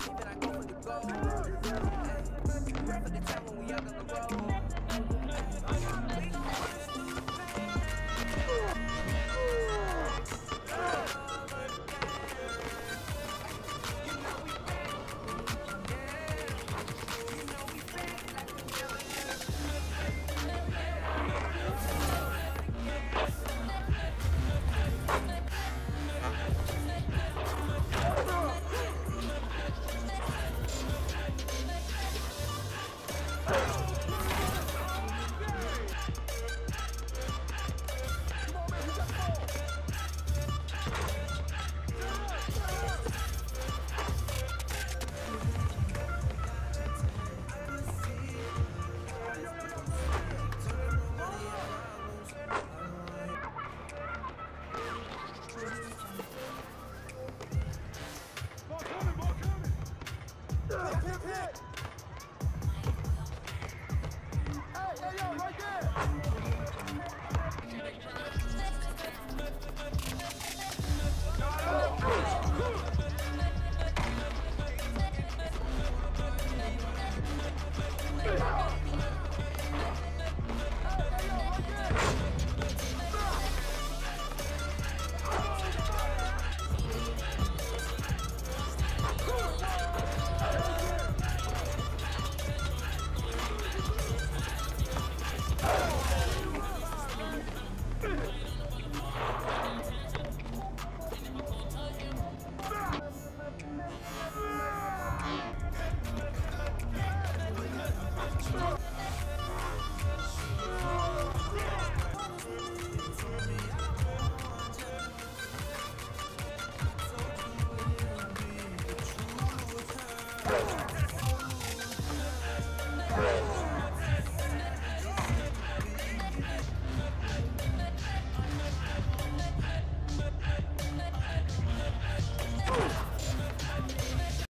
shit, I go for the gold. Hey, for the time when we out on the road. Thank you.